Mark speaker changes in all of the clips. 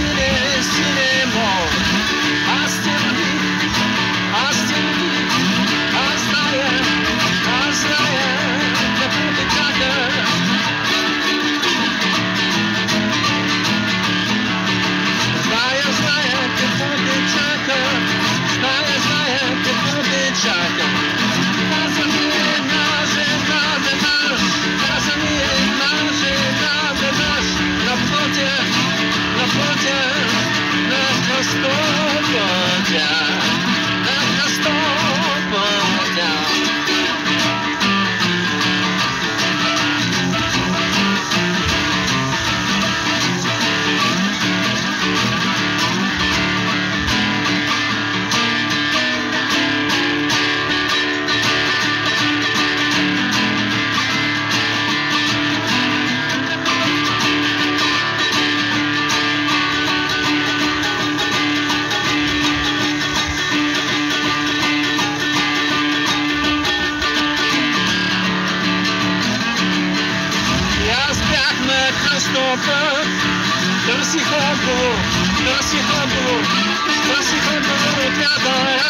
Speaker 1: Yeah. Nasihar bulur, nasihar bulur, nasihar bulur öte.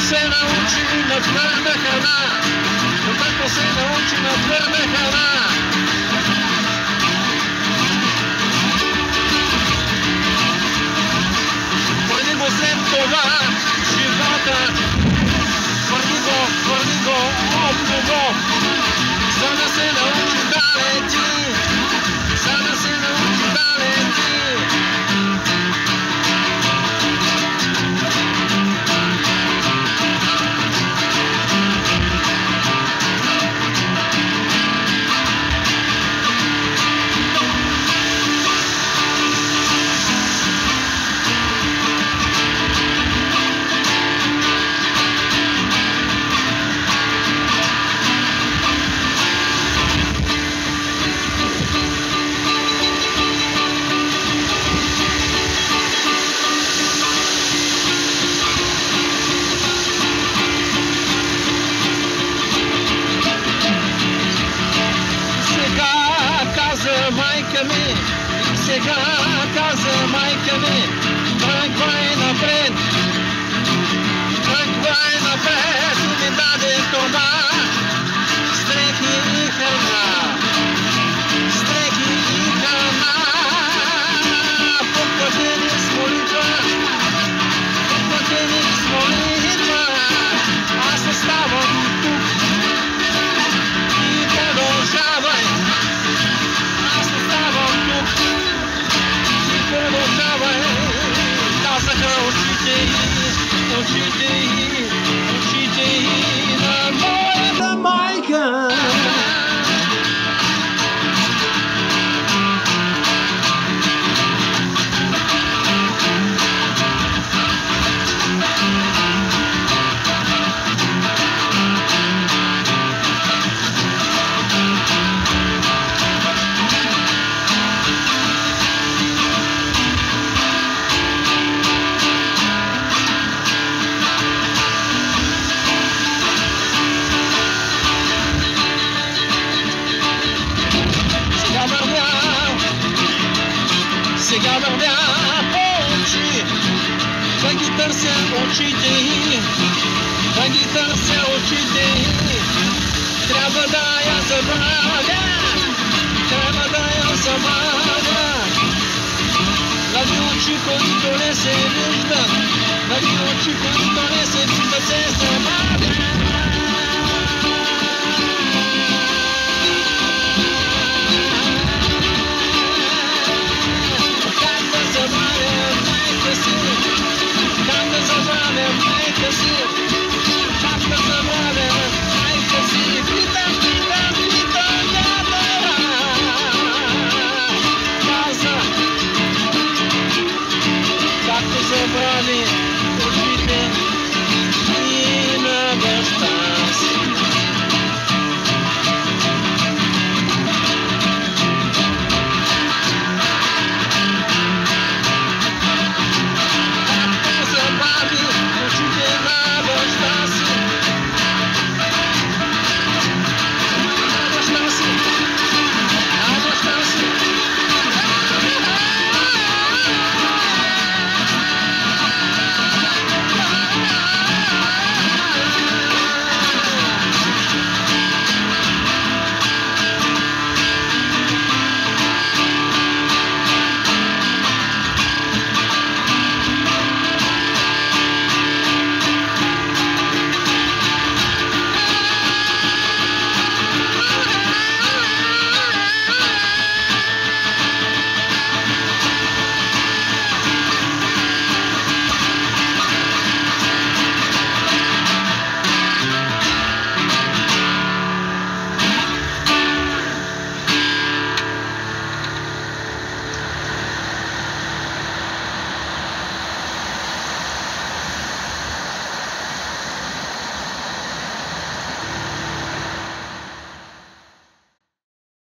Speaker 1: será a última, vai me. Não ser a última, vai me. Сега каза майка ми, тръгвай напред, tell what you did. I didn't tell what you did. Trabalhar essa vaga, trabalhar essa vaga. La.